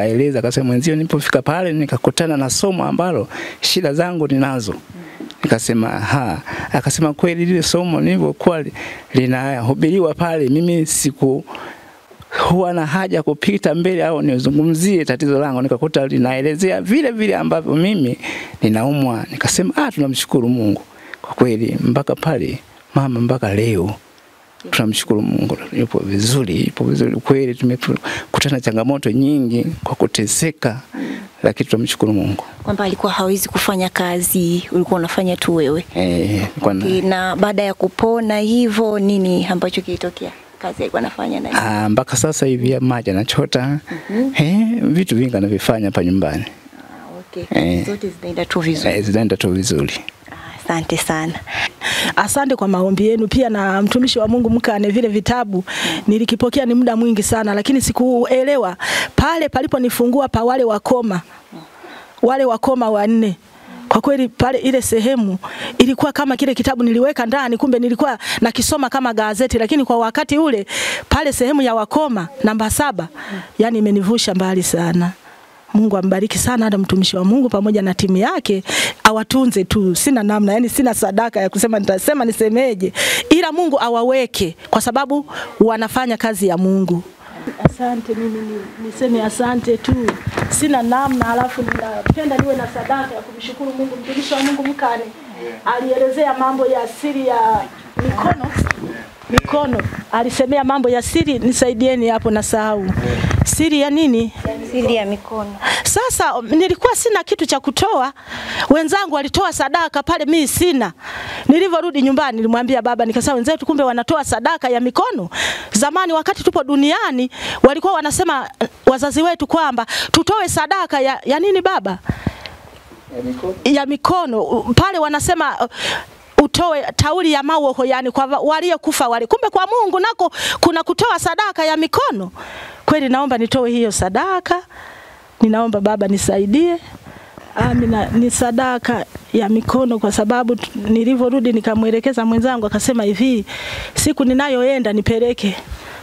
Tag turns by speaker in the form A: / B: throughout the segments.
A: Aeleza akasema, mwenzio, nilipofika pale nikakutana na somo ambalo shida zangu ninazo. Nikasema ha, akasema kweli, lile somo nilivyokuwa li- linahubiriwa pale, mimi siku huwa na haja kupita mbele au nizungumzie tatizo langu, nikakuta linaelezea vile vile ambavyo mimi ninaumwa. Nikasema ah, tunamshukuru Mungu kwa kweli, mpaka pale mama, mpaka leo tunamshukuru Mungu, yupo vizuri, yupo vizuri kweli. Tumekutana changamoto nyingi kwa kuteseka, lakini tunamshukuru Mungu.
B: Kwamba alikuwa hawezi kufanya kazi, ulikuwa unafanya tu wewe.
A: Eh, kwa na,
B: Okay, na baada ya kupona hivyo nini ambacho kilitokea? Kazi alikuwa anafanya na
A: ah, mpaka sasa hivi ya maji anachota mm -hmm. eh, vitu vingi anavifanya hapa nyumbani Ah,
B: okay.
A: Eh.
B: Zote zinaenda tu vizuri.
A: eh, zinaenda tu vizuri.
B: Asante sana.
C: Asante kwa maombi yenu pia na mtumishi wa Mungu mkane vile vitabu nilikipokea ni muda mwingi sana, lakini sikuelewa pale paliponifungua pa wale wakoma wale wakoma wanne. Kwa kweli pale ile sehemu ilikuwa kama kile kitabu niliweka ndani, kumbe nilikuwa nakisoma kama gazeti, lakini kwa wakati ule pale sehemu ya wakoma namba saba, yani imenivusha mbali sana. Mungu ambariki sana hata mtumishi wa Mungu pamoja na timu yake, awatunze tu. Sina namna, yani sina sadaka ya kusema nitasema nisemeje, ila Mungu awaweke kwa sababu wanafanya kazi ya Mungu. Asante, mimi ni, niseme asante tu, sina namna. Alafu ninapenda niwe na sadaka ya kumshukuru Mungu. Mtumishi wa Mungu mkane alielezea mambo ya siri ya mikono mikono, alisemea mambo ya siri. Nisaidieni hapo, nasahau siri ya nini?
B: Siri ya mikono.
C: Sasa nilikuwa sina kitu cha kutoa, wenzangu walitoa sadaka pale, mimi sina. Nilivyorudi nyumbani, nilimwambia baba, nikasema wenzetu kumbe wanatoa sadaka ya mikono. Zamani wakati tupo duniani walikuwa wanasema wazazi wetu kwamba tutoe sadaka ya, ya nini baba? ya mikono ya mikono. pale wanasema uh, utoe tauli ya mawoho yani kwa wa- waliokufa wale. Kumbe kwa Mungu nako kuna kutoa sadaka ya mikono. Kweli naomba nitoe hiyo sadaka. Ninaomba baba nisaidie. Amina, ni sadaka ya mikono kwa sababu nilivyorudi nikamwelekeza mwenzangu akasema hivi, siku ninayoenda nipeleke.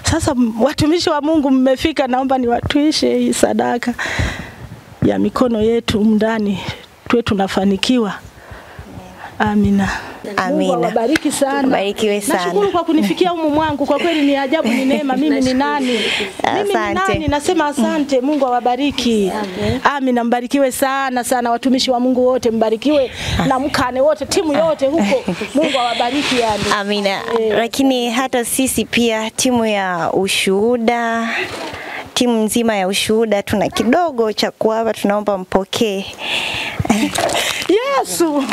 C: Sasa watumishi wa Mungu mmefika, naomba niwatuishe hii sadaka ya mikono yetu ndani tuwe tunafanikiwa. Amina.
B: Amina.
C: Mungu awabariki sana.
B: Barikiwe sana.
C: Nashukuru kwa kunifikia umu mwangu, kwa kweli ni ajabu, ni neema. Mimi ni nani? Mimi ni nani? Nasema asante. Mungu awabariki. Amina, mbarikiwe sana sana, watumishi wa Mungu wote mbarikiwe, na mkane wote, timu yote huko. Mungu awabariki yani.
B: Amina. Lakini hata sisi pia timu ya ushuhuda timu nzima ya ushuhuda tuna kidogo cha kuwapa, tunaomba mpokee.
C: Yesu,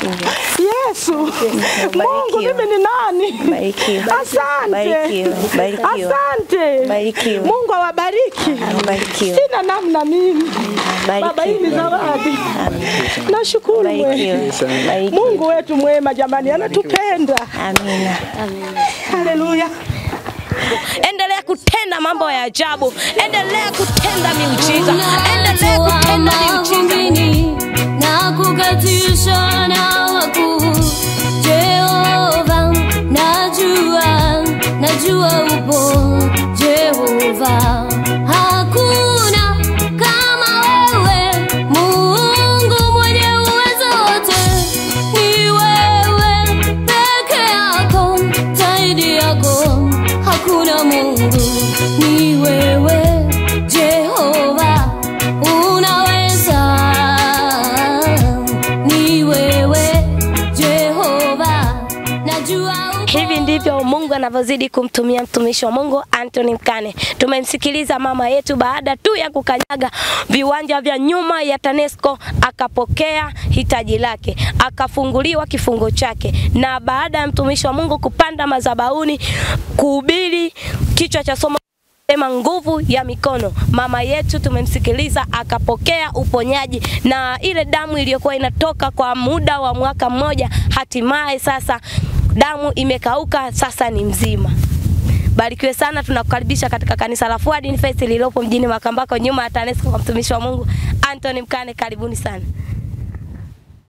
C: Yesu, Mungu, mimi ni nani? Asante, asante. Mungu awabariki. Sina namna mimi. Baba, hii ni zawadi. Nashukuru. Mungu wetu mwema jamani, anatupenda.
B: Amina.
C: Haleluya.
D: Endelea kutenda mambo ya ajabu, endelea kutenda miujiza, endelea kutenda miujiza.
E: na kukatisha na
D: namoro ndivyo Mungu anavyozidi kumtumia mtumishi wa Mungu Anthony Mkane. Tumemsikiliza mama yetu baada tu ya kukanyaga viwanja vya nyuma ya TANESCO, akapokea hitaji lake, akafunguliwa kifungo chake, na baada ya mtumishi wa Mungu kupanda mazabauni kuhubiri kichwa cha somo sema nguvu ya mikono. Mama yetu tumemsikiliza akapokea uponyaji, na ile damu iliyokuwa inatoka kwa muda wa mwaka mmoja, hatimaye sasa damu imekauka, sasa ni mzima. Barikiwe sana, tunakukaribisha katika kanisa la Fuad Fest lililopo mjini Makambako nyuma ya TANESCO kwa mtumishi wa Mungu Anthony Mkane. Karibuni sana.